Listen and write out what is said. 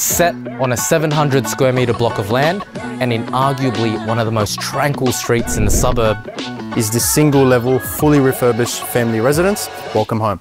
Set on a 700 square metre block of land and in arguably one of the most tranquil streets in the suburb. Is this single level, fully refurbished family residence. Welcome home.